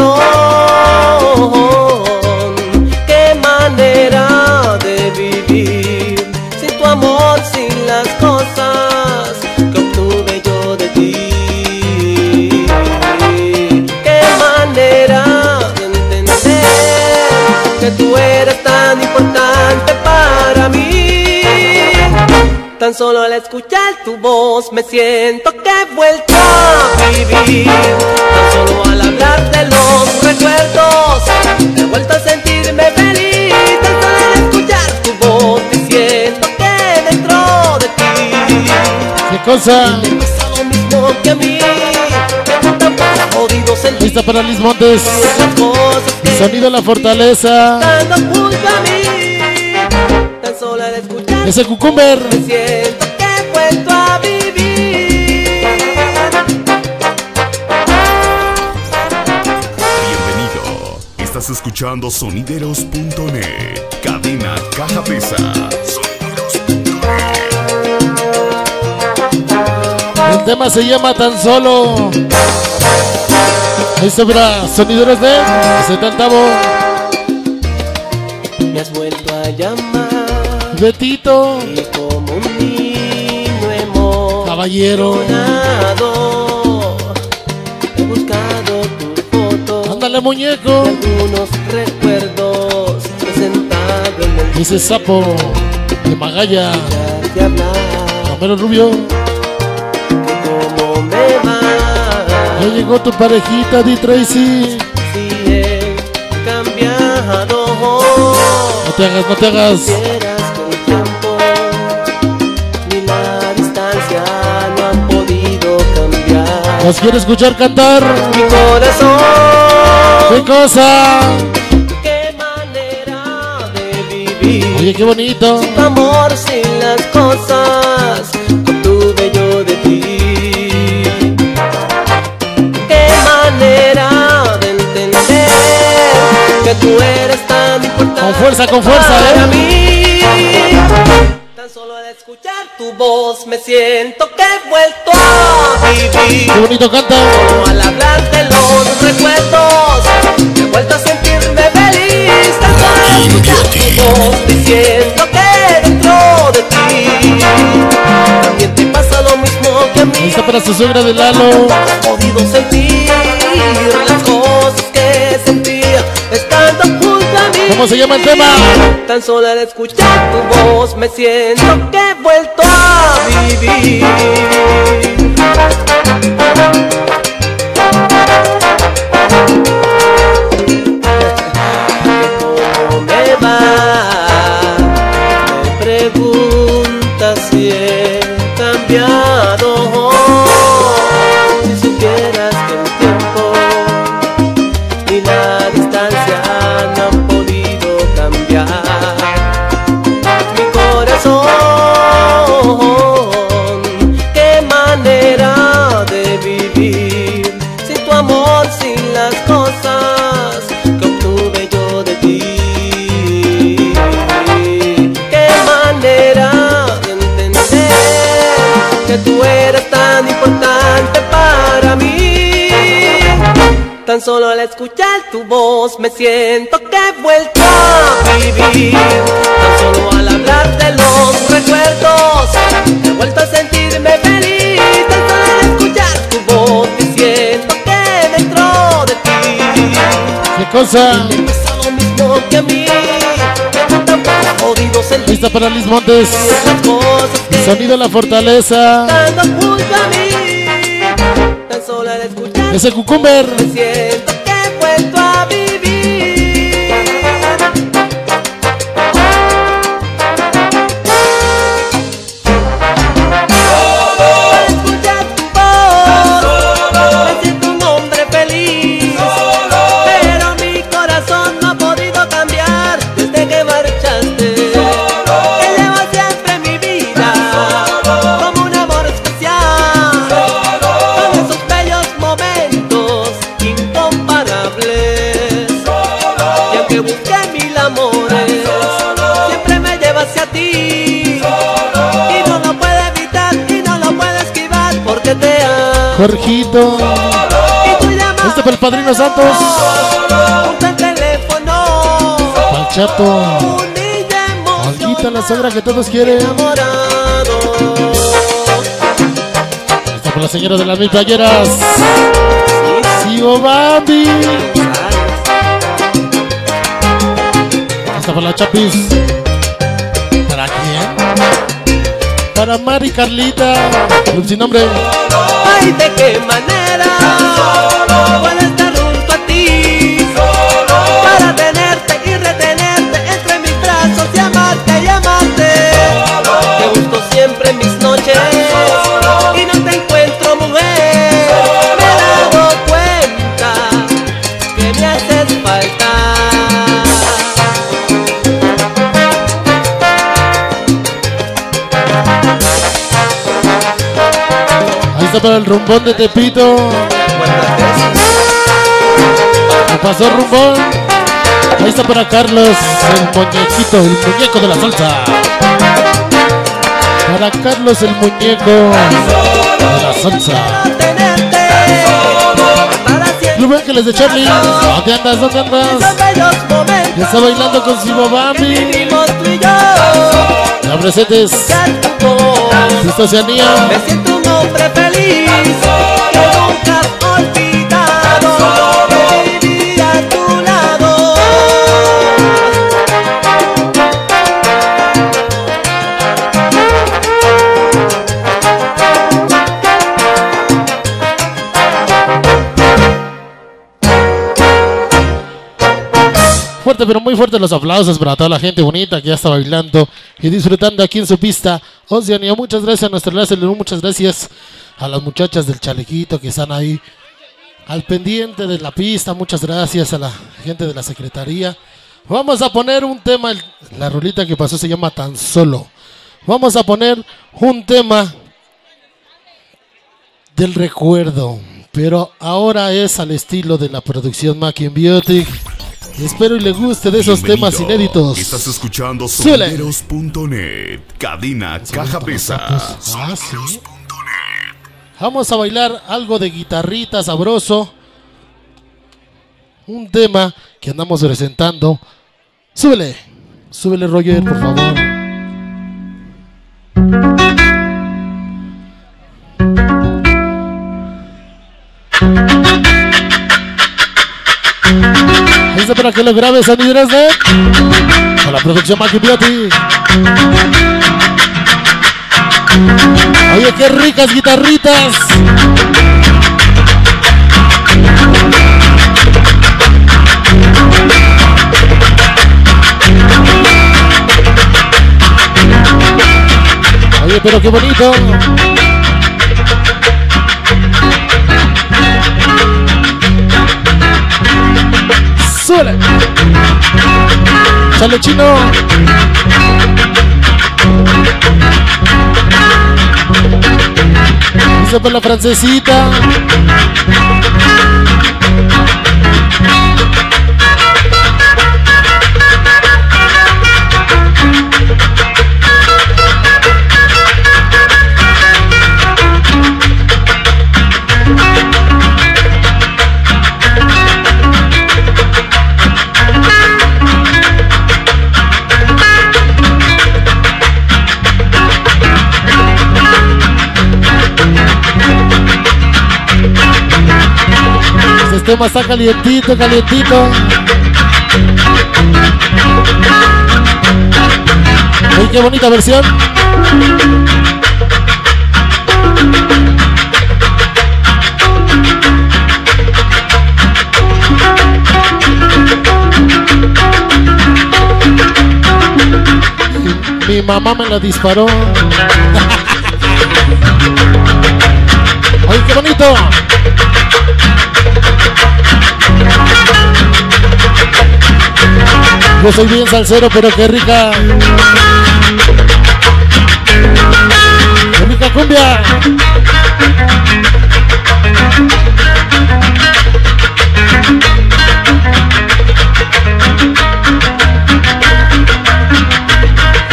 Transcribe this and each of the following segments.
corazón. Tan solo al escuchar tu voz me siento que he vuelto a vivir. Tan solo al hablar de los recuerdos he vuelto a sentirme feliz. Tan solo al escuchar tu voz me siento que dentro de ti ¿Qué cosa? pasa lo mismo que a mí. Tan sentir Lista para Liz Montes. Sonido La Fortaleza. estando Ese cucumber. siento que he vuelto a vivir. Bienvenido. Estás escuchando sonideros.net. Cadena Caja Pesa. Sonideros.net. El tema se llama Tan Solo. Ahí está, mira, sonideros de 70 Me has vuelto a llamar Betito, y como un hemos caballero. sonado. He buscado tu foto. Ándale, muñeco. algunos recuerdos he sentado en el Ese sapo de Magalla, Romero Rubio. que me va Ya llegó tu parejita, Di Tracy. si he cambiado No te hagas, no te hagas. Quiere escuchar cantar. mi corazón ¿Qué cosa? qué manera de vivir Oye, qué bonito. tu amor sin las cosas que obtuve yo de ti. Qué manera de entender que tú eres tan importante. Con fuerza, con fuerza, para ¿eh? mí. Voz me siento que he vuelto a vivir. Qué bonito canta. Como al hablar de los recuerdos, he vuelto a sentirme feliz. Tan solo al escuchar tu voz, diciendo que dentro de ti también te pasa lo mismo que a mí. Lista para su suegra de Lalo. Has podido sentir las cosas que sentía estando. ¿Cómo se llama el tema? Tan solo al escuchar tu voz me siento que he vuelto a vivir. Tan solo al escuchar tu voz me siento que he vuelto a vivir. Tan solo al hablar de los recuerdos he vuelto a sentirme feliz. Tan solo al escuchar tu voz diciendo que dentro de ti ¿Qué cosa? me pasa lo mismo que a mí. Lista para Liz Montes. Sonido La Fortaleza. estando junto a mí. Tan solo al escuchar Ese cucumber. me siento que he vuelto a Jorgito. Este para el padrino Santos. Junto al teléfono. Para el chato. Un niño Olguita, la sogra que todos quieren. Esta para la señora de las mil playeras. Sigo Bambi. Esta para la Chapis. Para Mari Carlita. Sin nombre. Ay, de qué manera Está para el rumbón de Tepito. Me pasó el rumbón. Ahí está para Carlos, el muñequito, el muñeco de la salsa. Para Carlos, el muñeco de la salsa. Club Ángeles de Charlie. ¿Dónde andas? ¿Dónde andas? Ya está bailando con Simo Bambi. La presentes. Esta. Me siento un hombre feliz Fuerte, pero muy fuerte los aplausos para toda la gente bonita que ya está bailando y disfrutando aquí en su pista. Oceanía, muchas gracias a nuestra enlace, muchas gracias a las muchachas del chalequito que están ahí al pendiente de la pista. Muchas gracias a la gente de la secretaría. Vamos a poner un tema, la rolita que pasó se llama Tan Solo. Vamos a poner un tema del recuerdo, pero ahora es al estilo de la producción Mac Beauty. Espero y le guste de esos temas inéditos. Estás escuchando Súbele. sonideros.net. Cadena Caja Pesa. Ah, sí. Vamos a bailar algo de guitarrita sabroso. Un tema que andamos presentando. Súbele. Súbele, Roger, por favor. Para que lo grabes, sonideros de. Con la producción Maki Beauty. Oye, qué ricas guitarritas. Oye, pero qué bonito. Suele. Chale chino. Dice por la francesita. Tema está calientito, calientito. Uy, qué bonita versión. Mi mamá me la disparó. Yo soy bien salsero, pero qué rica. ¡Qué rica cumbia!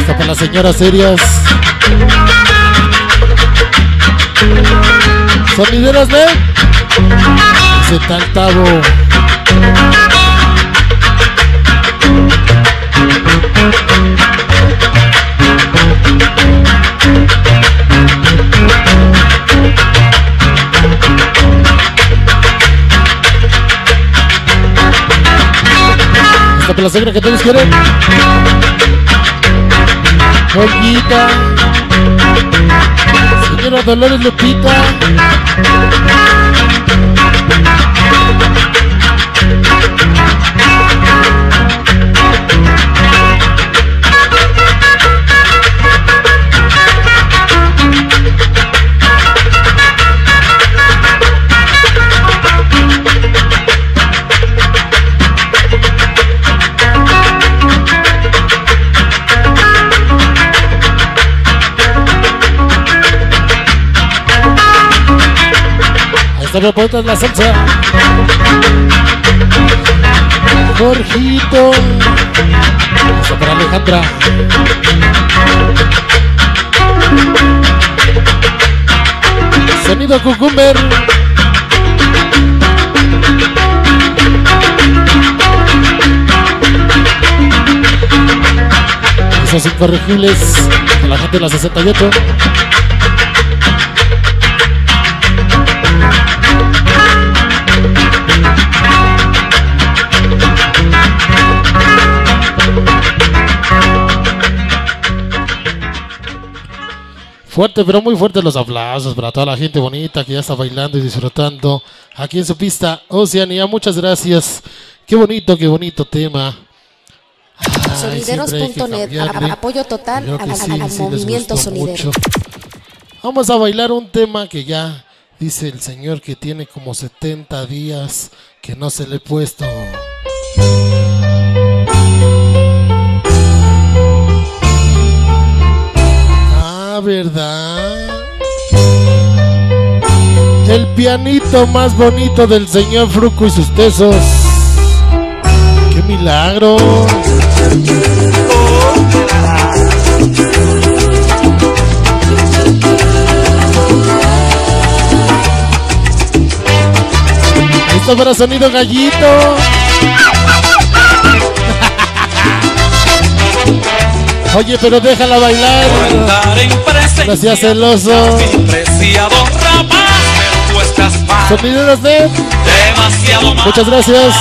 Está para las señoras serias. Sonideras de ¿Qué tal, Tavo? Esta pelasegra que todos quieren. Joyita. Señora Dolores Lupita. En la salsa. Jorgito. Eso para Alejandra. Sonido Cucumber. Esos incorregibles de la gente de la 68. Fuerte, pero muy fuerte los aplausos para toda la gente bonita que ya está bailando y disfrutando aquí en su pista Oceanía. Muchas gracias. Qué bonito, qué bonito tema. A- apoyo total al, al- sí, al sí les movimiento mucho. Vamos a bailar un tema que ya dice el señor que tiene como 70 días que no se le he puesto. ¿Verdad? El pianito más bonito del señor Fruco y sus tesos. ¡Qué milagro! Listo para sonido gallito. Oye, pero déjala bailar. Seas celoso. Sonideros de. demasiado mal. Muchas gracias.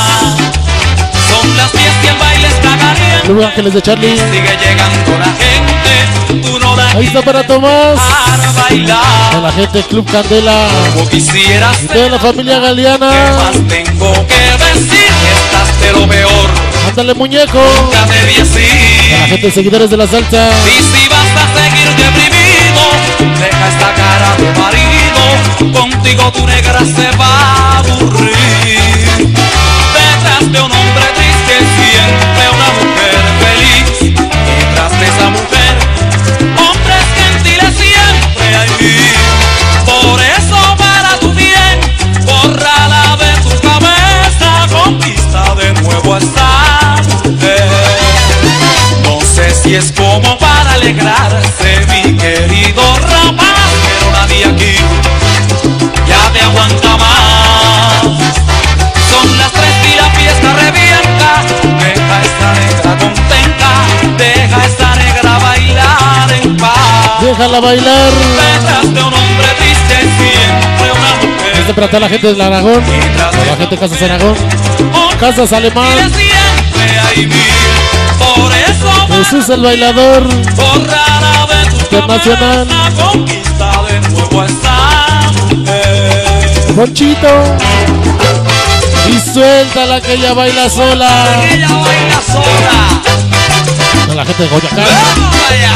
Son las 10 y el baile está caliente. Luego Ángeles de Charlie. Sigue llegando la gente, tú no la Ahí está para Tomás. quieres A bailar. la gente Club Candela. Como quisieras Y toda la familia ¿Qué Galeana. más tengo que decir? Estás de lo peor, Ándale, muñeco. ya te vi A la gente seguidores de la salsa. Y si vas a seguir deprimido, deja esta cara de marido. Contigo tu negra se va a aburrir. Si es como para alegrarse, mi querido rapaz, pero nadie aquí ya te aguanta más. Son las tres y la fiesta revienta. Deja esta negra contenta, deja esta negra bailar en paz. Déjala bailar. Detrás de un hombre triste, siempre una mujer. Este para la gente del Aragón. De la gente de Casas Aragón. Casas Alemán. Jesús el bailador. Internacional. Ponchito. Y suéltala que ella baila sola. Ella baila sola. La gente de Goyacán. ¡Vamos allá!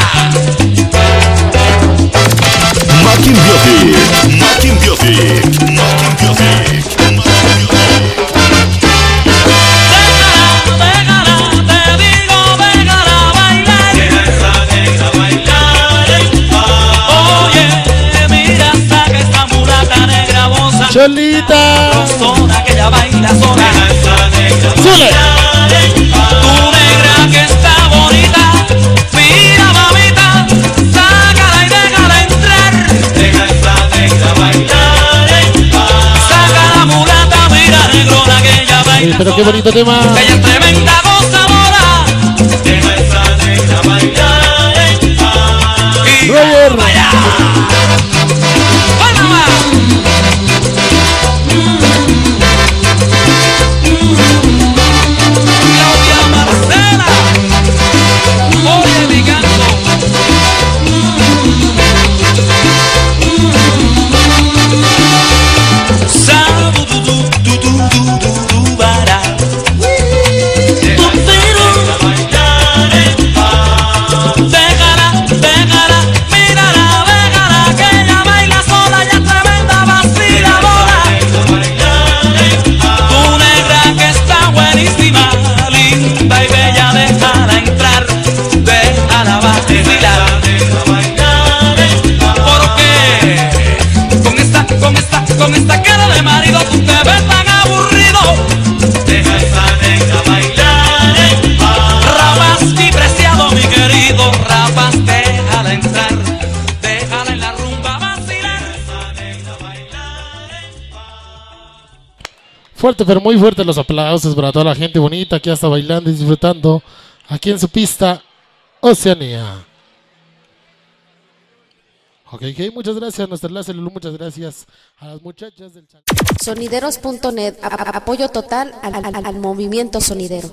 Makin Music, Makin Music, Makin. Cholita. Toda que ella baila sola. Sule. Tu negra que está bonita. Mira, mamita. Sácala y déjala entrar. Deja esa negra bailar. Saca la mulata. Mira, negrona que ella baila. Pero qué bonito tema. Fuerte, pero muy fuerte los aplausos para toda la gente bonita que ya está bailando y disfrutando aquí en su pista Oceanía. Ok, okay muchas gracias, nuestra enlace Lulú, muchas gracias a las muchachas del Sonideros.net, apoyo total al, al movimiento sonidero.